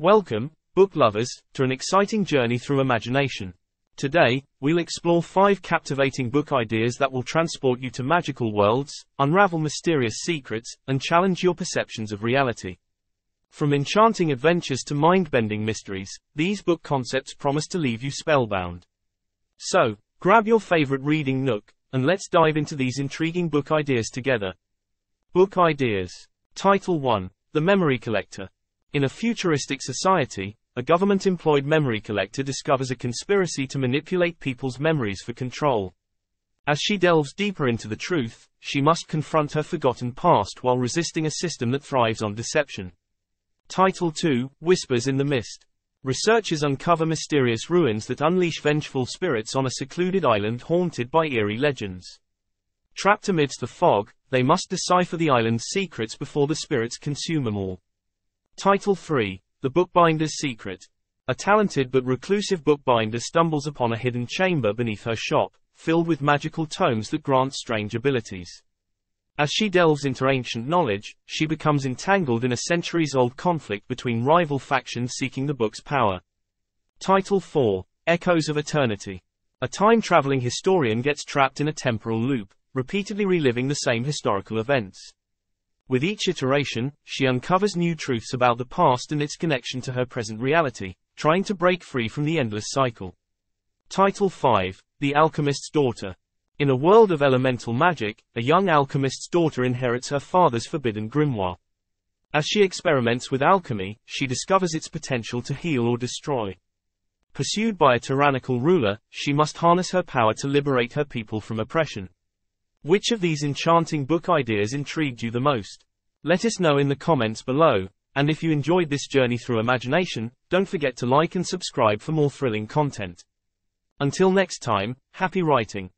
Welcome, book lovers, to an exciting journey through imagination. Today, we'll explore five captivating book ideas that will transport you to magical worlds, unravel mysterious secrets, and challenge your perceptions of reality. From enchanting adventures to mind-bending mysteries, these book concepts promise to leave you spellbound. So, grab your favorite reading nook, and let's dive into these intriguing book ideas together. Book Ideas Title 1 The Memory Collector In a futuristic society, a government-employed memory collector discovers a conspiracy to manipulate people's memories for control. As she delves deeper into the truth, she must confront her forgotten past while resisting a system that thrives on deception. Title 2 Whispers in the Mist Researchers uncover mysterious ruins that unleash vengeful spirits on a secluded island haunted by eerie legends. Trapped amidst the fog, they must decipher the island's secrets before the spirits consume them all. Title 3 The Bookbinder's Secret A talented but reclusive bookbinder stumbles upon a hidden chamber beneath her shop, filled with magical tomes that grant strange abilities. As she delves into ancient knowledge, she becomes entangled in a centuries-old conflict between rival factions seeking the book's power. Title 4 Echoes of Eternity A time-traveling historian gets trapped in a temporal loop, repeatedly reliving the same historical events. With each iteration, she uncovers new truths about the past and its connection to her present reality, trying to break free from the endless cycle. Title 5 The Alchemist's Daughter in a world of elemental magic, a young alchemist's daughter inherits her father's forbidden grimoire. As she experiments with alchemy, she discovers its potential to heal or destroy. Pursued by a tyrannical ruler, she must harness her power to liberate her people from oppression. Which of these enchanting book ideas intrigued you the most? Let us know in the comments below, and if you enjoyed this journey through imagination, don't forget to like and subscribe for more thrilling content. Until next time, happy writing.